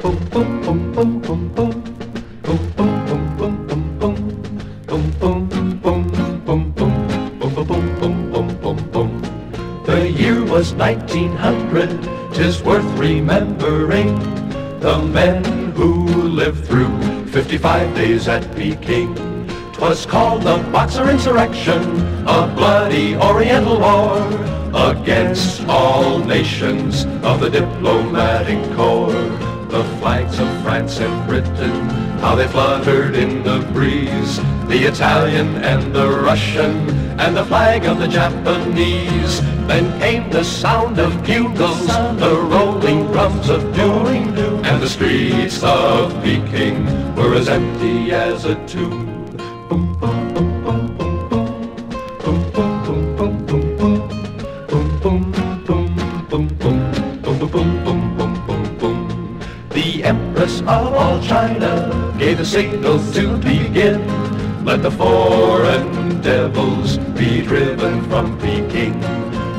The year was 1900, tis worth remembering. The men who lived through 55 days at Peking. 'Twas called the Boxer Insurrection, a bloody Oriental war against all nations of the diplomatic corps. The flags of France and Britain, how they fluttered in the breeze. The Italian and the Russian, and the flag of the Japanese. Then came the sound of bugles, the rolling drums of doom, and the streets of Peking were as empty as a tomb. Empress of all China gave the signal to begin. Let the foreign devils be driven from Peking.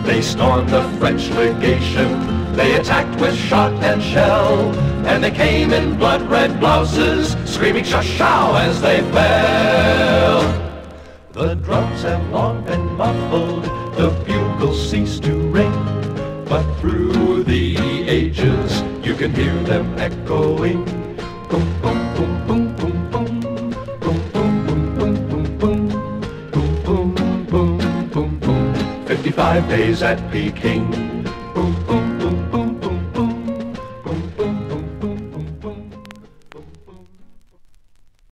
They stormed the French legation. They attacked with shot and shell. And they came in blood-red blouses, screaming shashow as they fell. The drums have long been muffled, the bugles cease to ring. But through the ages, can hear them echoing. Boom, boom, boom, boom, boom, boom. Boom, boom, boom, boom, boom, boom. Boom, boom, boom, boom, boom. Fifty-five days at Peking. Boom,